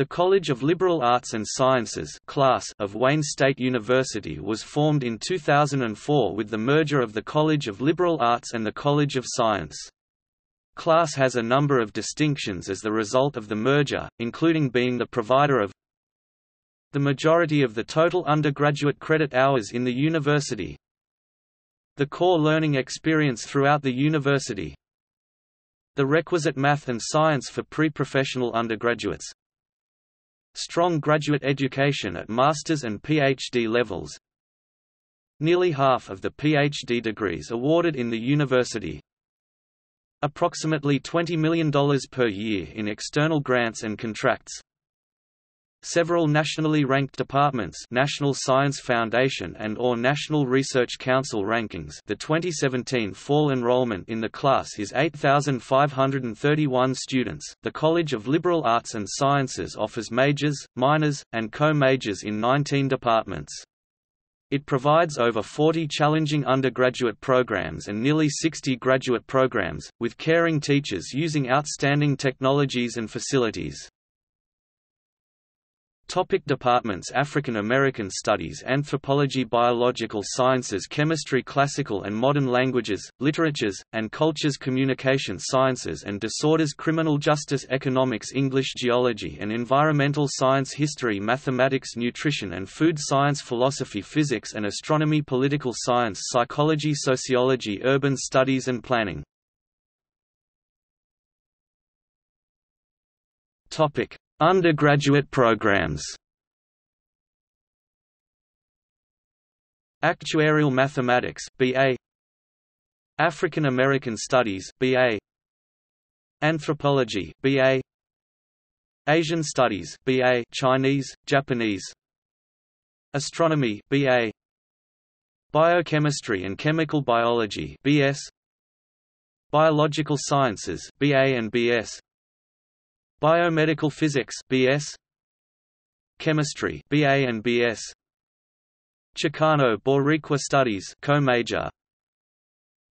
The College of Liberal Arts and Sciences CLAS of Wayne State University was formed in 2004 with the merger of the College of Liberal Arts and the College of Science. CLAS has a number of distinctions as the result of the merger, including being the provider of the majority of the total undergraduate credit hours in the university, the core learning experience throughout the university, the requisite math and science for pre-professional undergraduates, Strong graduate education at master's and PhD levels. Nearly half of the PhD degrees awarded in the university. Approximately $20 million per year in external grants and contracts. Several nationally ranked departments National Science Foundation and or National Research Council rankings the 2017 fall enrollment in the CLAS is 8,531 students. The College of Liberal Arts and Sciences offers majors, minors, and co-majors in 19 departments. It provides over 40 challenging undergraduate programs and nearly 60 graduate programs, with caring teachers using outstanding technologies and facilities. Topic departments African American Studies Anthropology Biological Sciences Chemistry Classical and Modern Languages, Literatures, and Cultures Communication Sciences and Disorders Criminal Justice Economics English Geology and Environmental Science History Mathematics Nutrition and Food Science Philosophy Physics and Astronomy Political Science Psychology Sociology Urban Studies and Planning. Topic Undergraduate programs. Actuarial Mathematics BA African American Studies BA Anthropology BA Asian Studies BA Chinese Japanese. Astronomy BA Biochemistry and Chemical Biology BS Biological Sciences BA and BS Biomedical Physics BS Chemistry BA and BS Chicano Boricua Studies co-major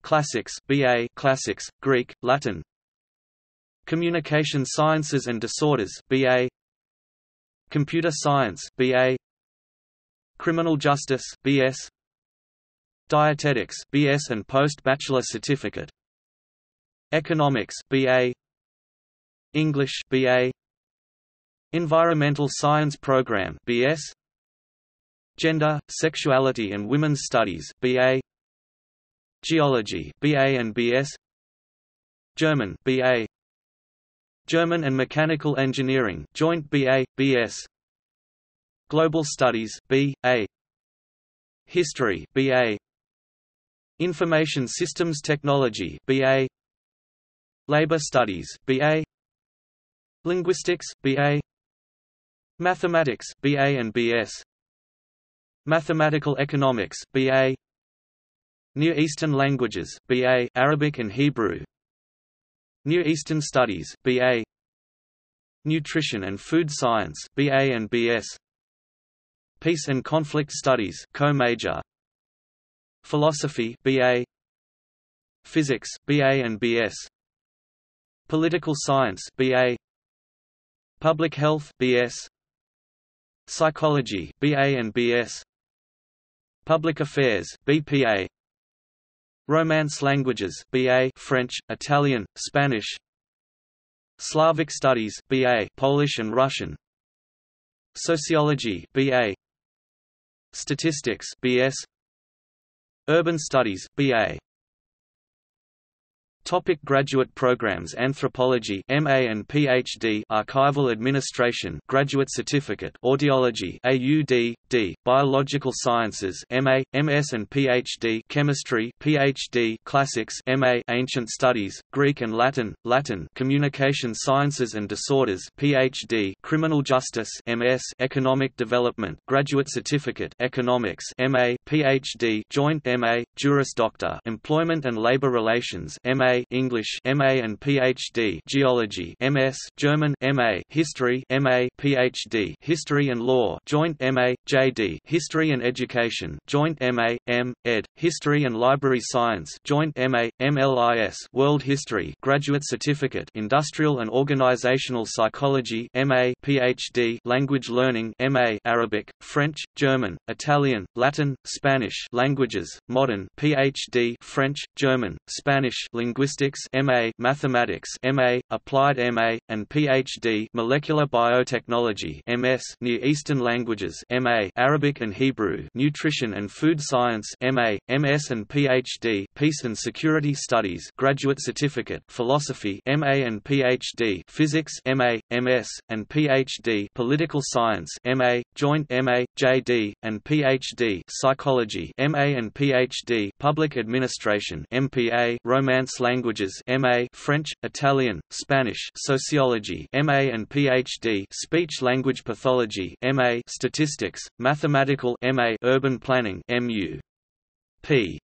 Classics BA Classics Greek Latin. Communication Sciences and Disorders BA Computer Science BA Criminal Justice BS Dietetics BS and post-bachelor certificate. Economics BA English BA Environmental Science Program BS Gender, Sexuality and Women's Studies BA Geology BA and BS German BA German and Mechanical Engineering Joint BA BS Global Studies B.A. History BA Information Systems Technology BA Labor Studies BA Linguistics, BA Mathematics, BA and BS Mathematical Economics, BA Near Eastern Languages, BA Arabic and Hebrew. Near Eastern Studies, BA Nutrition and Food Science, BA and BS Peace and Conflict Studies, co-major. Philosophy, BA Physics, BA and BS Political Science, BA Public Health BS Psychology BA and BS Public Affairs BPA Romance Languages BA French, Italian, Spanish. Slavic Studies BA Polish and Russian. Sociology BA Statistics BS Urban Studies BA Topic graduate programs Anthropology MA and PhD Archival Administration Graduate Certificate Audiology AUD D Biological Sciences MA MS and PhD Chemistry PhD Classics MA Ancient Studies Greek and Latin Latin Communication Sciences and Disorders PhD Criminal Justice MS Economic Development Graduate Certificate Economics MA PhD joint MA, Juris Doctor Employment and Labor Relations MA English MA and PhD Geology MS German MA History MA PhD History and Law joint MA, JD History and Education joint MA, M, Ed, History and Library Science joint MA, MLIS World History Graduate Certificate Industrial and Organizational Psychology MA, PhD Language Learning MA Arabic, French, German, Italian, Latin, Spanish languages, modern PhD French, German, Spanish linguistics MA Mathematics MA, Applied MA, and PhD Molecular Biotechnology MS Near Eastern Languages MA Arabic and Hebrew Nutrition and Food Science MA, MS and PhD Peace and Security Studies Graduate Certificate Philosophy MA and PhD Physics MA, MS, and PhD Political Science MA, Joint MA, JD, and PhD Psychology MA and PhD Public Administration MPA Romance Languages MA French, Italian, Spanish Sociology MA and PhD Speech Language Pathology MA Statistics, Mathematical MA Urban Planning MU P